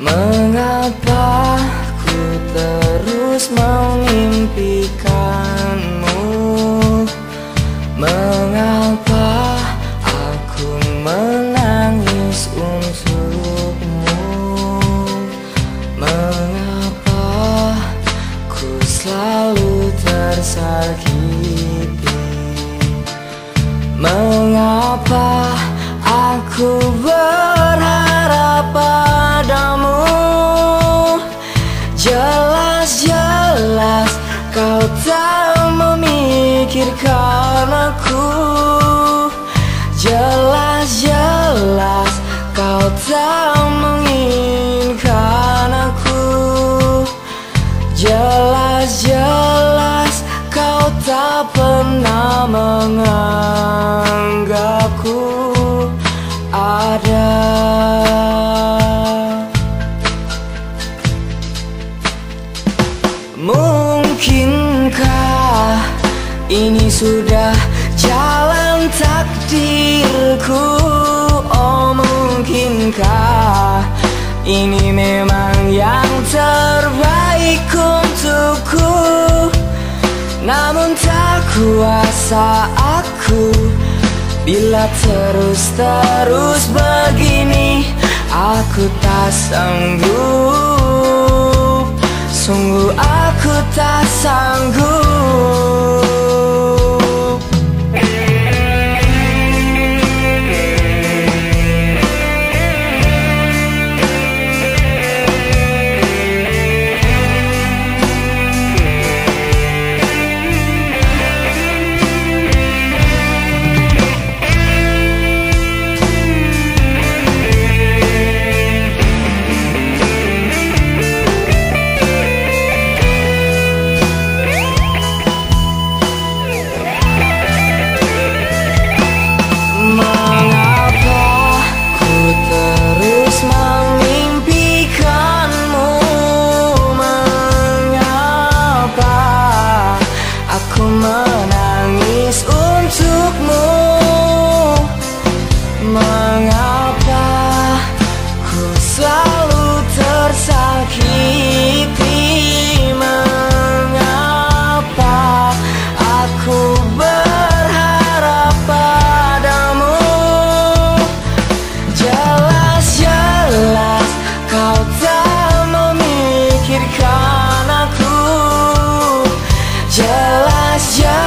Mengapa ku terus memimpikanmu? Mengapa aku menangis untukmu? Mengapa ku selalu tersakiti? Mengapa aku ber tak menginginkan aku. Jelas-jelas kau tak pernah menganggapku ada. Mungkinkah ini sudah jalan takdirku mungkinkah ini memang yang terbaik untukku? Namun tak kuasa aku Bila terus-terus begini Aku tak sanggup. Sungguh aku tak sanggup я